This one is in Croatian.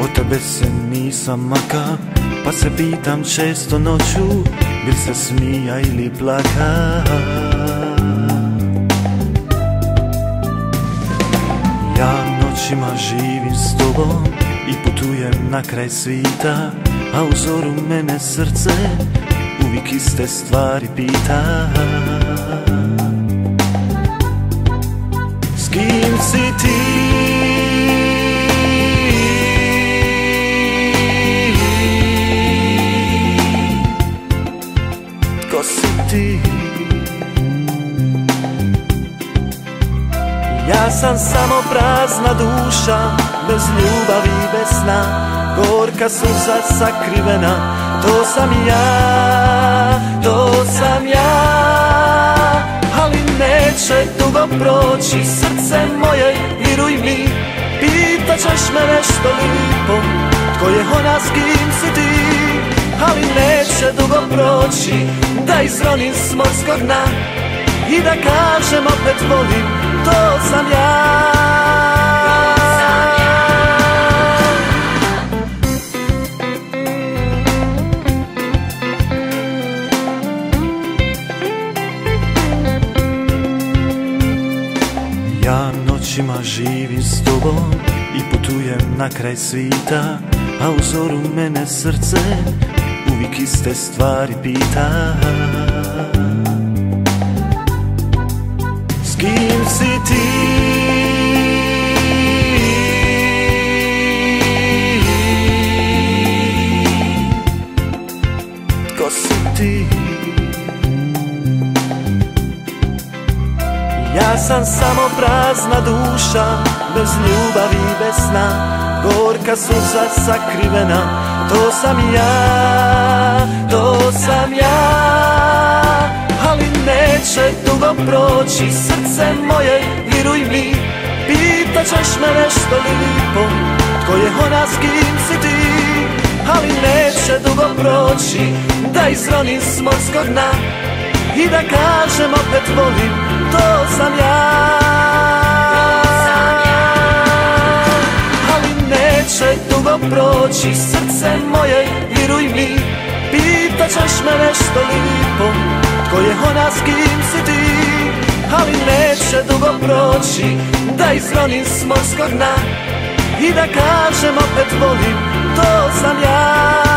Od tebe se nisam maka Pa se pitam često noću Bil se smija ili plaka. Ja noćima živim s tobom I putujem na kraj svita A u zoru mene srce Uvijek iste stvari pita. S kim si ti? Ti? Ja sam samo prazna duša Bez ljubavi, bez sna. Gorka suza sakrivena To sam ja, to sam ja. Ali neće dugo proći Srce moje, viruj mi Pitat ćeš me nešto lipo. Tko je ona, s kim si ti dugo proći Da izronim s morskog dna I da kažem opet volim To sam ja. Ja noćima živim s tobom I putujem na kraj svita A u zoru mene srce Uvijek iste stvari pita S kim si ti? Ko si ti? Ja sam samo prazna duša Bez ljubavi, bez sna Gorka suza sakrivena To sam ja, neće dugo proći Srce moje, viruj mi. Pitat ćeš me nešto lipo Tko je ona, s kim si ti? Ali neće dugo proći Da izronim s morskog dna I da kažem opet volim To sam ja. Ali neće dugo proći Srce moje, viruj mi. Pitat ćeš me nešto lipo Tko je ona, s kim si ti? Ali neće dugo proći. Da izronim s morskog dna I da kažem opet volim To sam ja